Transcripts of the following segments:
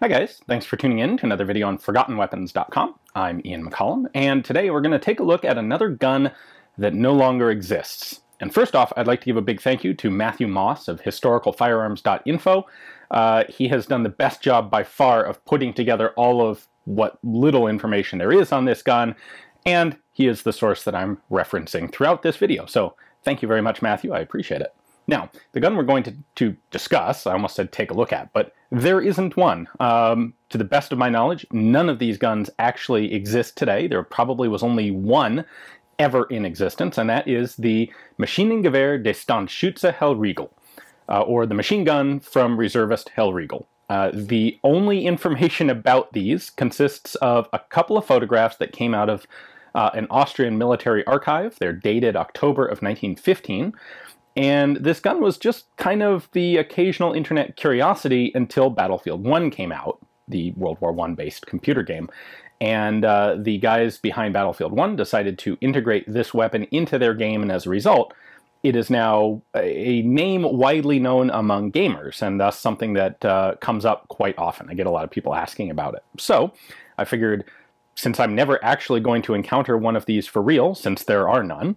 Hi guys, thanks for tuning in to another video on ForgottenWeapons.com. I'm Ian McCollum, and today we're going to take a look at another gun that no longer exists. And first off, I'd like to give a big thank you to Matthew Moss of HistoricalFirearms.info. Uh, he has done the best job by far of putting together all of what little information there is on this gun, and he is the source that I'm referencing throughout this video. So thank you very much, Matthew. I appreciate it. Now, the gun we're going to, to discuss, I almost said take a look at, but there isn't one. Um, to the best of my knowledge, none of these guns actually exist today. There probably was only one ever in existence, and that is the Maschinengewehr des Standschütze Hellriegel, uh, or the machine gun from reservist Hellriegel. Uh, the only information about these consists of a couple of photographs that came out of uh, an Austrian military archive. They're dated October of 1915. And this gun was just kind of the occasional internet curiosity until Battlefield 1 came out, the World War I based computer game. And uh, the guys behind Battlefield 1 decided to integrate this weapon into their game, and as a result, it is now a name widely known among gamers, and thus something that uh, comes up quite often. I get a lot of people asking about it. So I figured since I'm never actually going to encounter one of these for real, since there are none,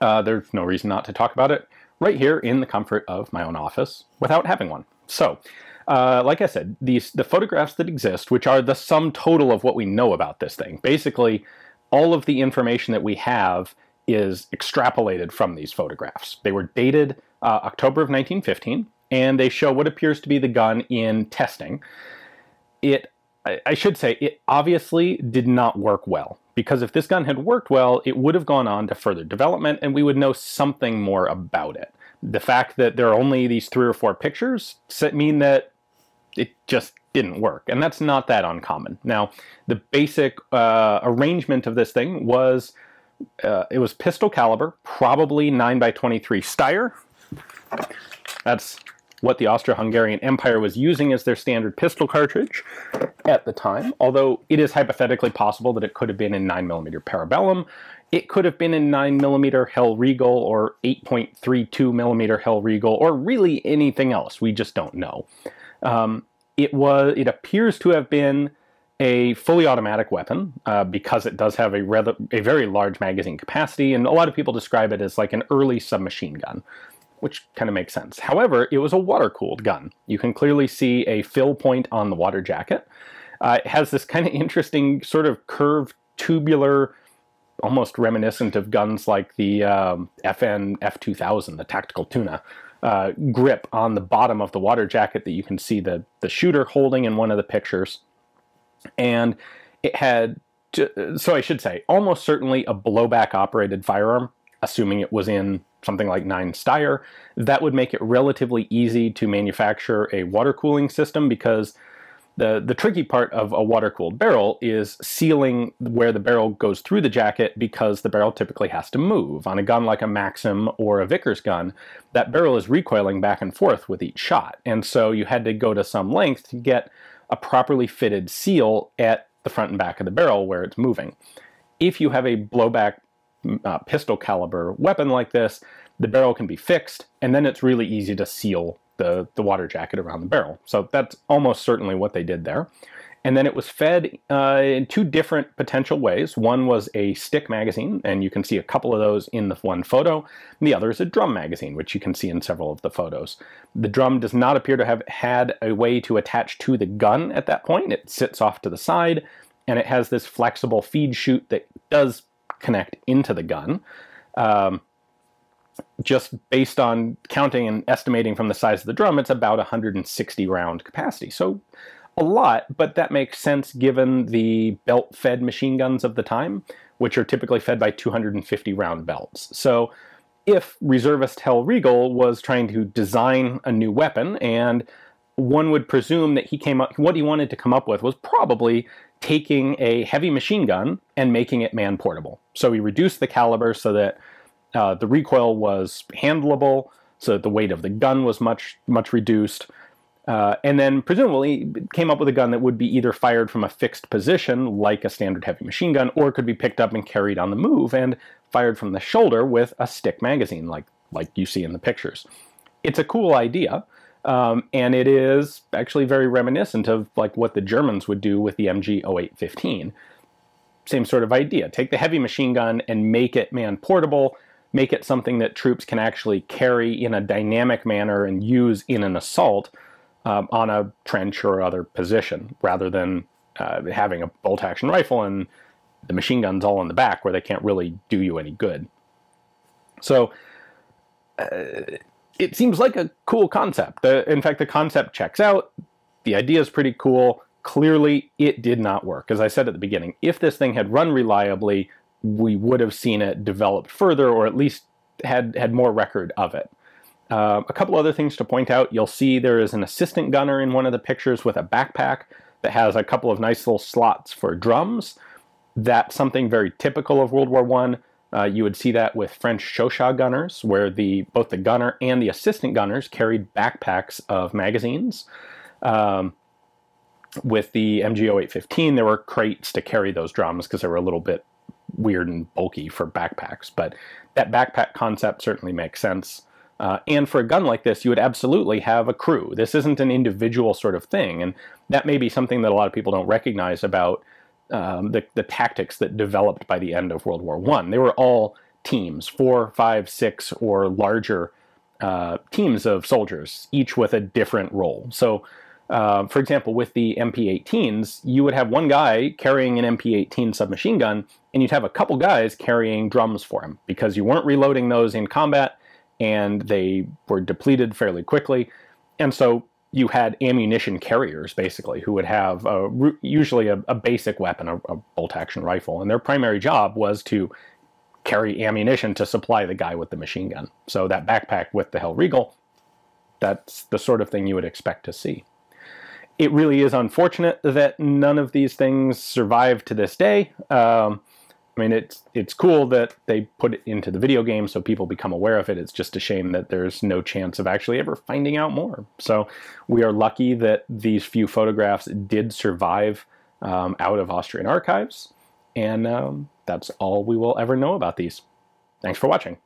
uh, there's no reason not to talk about it right here in the comfort of my own office without having one. So, uh, like I said, these the photographs that exist, which are the sum total of what we know about this thing, basically all of the information that we have is extrapolated from these photographs. They were dated uh, October of 1915, and they show what appears to be the gun in testing. It, I, I should say, it obviously did not work well because if this gun had worked well, it would have gone on to further development and we would know something more about it. The fact that there are only these three or four pictures mean that it just didn't work, and that's not that uncommon. Now, the basic uh, arrangement of this thing was uh, it was pistol caliber, probably 9 by 23 Steyr. That's what the Austro-Hungarian Empire was using as their standard pistol cartridge at the time, although it is hypothetically possible that it could have been in 9mm Parabellum. It could have been in 9mm Hellriegel or 8.32mm Hellriegel or really anything else. We just don't know. Um, it was. It appears to have been a fully automatic weapon uh, because it does have a rather a very large magazine capacity, and a lot of people describe it as like an early submachine gun which kind of makes sense. However, it was a water-cooled gun. You can clearly see a fill point on the water jacket. Uh, it has this kind of interesting sort of curved tubular, almost reminiscent of guns like the um, FN F2000, the tactical tuna, uh, grip on the bottom of the water jacket that you can see the, the shooter holding in one of the pictures. And it had, to, so I should say, almost certainly a blowback operated firearm, assuming it was in something like 9 Steyr, that would make it relatively easy to manufacture a water cooling system because the, the tricky part of a water-cooled barrel is sealing where the barrel goes through the jacket because the barrel typically has to move. On a gun like a Maxim or a Vickers gun, that barrel is recoiling back and forth with each shot. And so you had to go to some length to get a properly fitted seal at the front and back of the barrel where it's moving. If you have a blowback uh, pistol caliber weapon like this, the barrel can be fixed, and then it's really easy to seal the, the water jacket around the barrel. So that's almost certainly what they did there. And then it was fed uh, in two different potential ways. One was a stick magazine, and you can see a couple of those in the one photo. The other is a drum magazine, which you can see in several of the photos. The drum does not appear to have had a way to attach to the gun at that point. It sits off to the side, and it has this flexible feed chute that does connect into the gun. Um, just based on counting and estimating from the size of the drum, it's about 160 round capacity. So a lot, but that makes sense given the belt fed machine guns of the time, which are typically fed by 250 round belts. So if reservist Hellriegel was trying to design a new weapon and one would presume that he came up what he wanted to come up with was probably taking a heavy machine gun and making it man portable. So he reduced the caliber so that uh, the recoil was handleable, so that the weight of the gun was much much reduced. Uh, and then presumably came up with a gun that would be either fired from a fixed position, like a standard heavy machine gun, or could be picked up and carried on the move and fired from the shoulder with a stick magazine, like like you see in the pictures. It's a cool idea. Um, and it is actually very reminiscent of like what the Germans would do with the MG 08/15. Same sort of idea. Take the heavy machine gun and make it man portable, make it something that troops can actually carry in a dynamic manner and use in an assault um, on a trench or other position, rather than uh, having a bolt action rifle and the machine guns all in the back where they can't really do you any good. So uh, it seems like a cool concept. The, in fact, the concept checks out. The idea is pretty cool. Clearly, it did not work. As I said at the beginning, if this thing had run reliably, we would have seen it developed further, or at least had had more record of it. Uh, a couple other things to point out. You'll see there is an assistant gunner in one of the pictures with a backpack that has a couple of nice little slots for drums. That's something very typical of World War One. Uh, you would see that with French Chauchat gunners, where the both the gunner and the assistant gunners carried backpacks of magazines. Um, with the MG 08/15, there were crates to carry those drums because they were a little bit weird and bulky for backpacks. But that backpack concept certainly makes sense. Uh, and for a gun like this, you would absolutely have a crew. This isn't an individual sort of thing, and that may be something that a lot of people don't recognize about um, the, the tactics that developed by the end of World War One. They were all teams, four, five, six, or larger uh, teams of soldiers, each with a different role. So, uh, for example, with the MP-18s, you would have one guy carrying an MP-18 submachine gun, and you'd have a couple guys carrying drums for him because you weren't reloading those in combat, and they were depleted fairly quickly. And so you had ammunition carriers basically who would have a, usually a, a, basic weapon, a, a bolt action rifle, and their primary job was to carry ammunition to supply the guy with the machine gun. So that backpack with the Hellriegel, that's the sort of thing you would expect to see. It really is unfortunate that none of these things survive to this day. Um, I mean, it's it's cool that they put it into the video game so people become aware of it. It's just a shame that there's no chance of actually ever finding out more. So we are lucky that these few photographs did survive um, out of Austrian archives, and um, that's all we will ever know about these. Thanks for watching.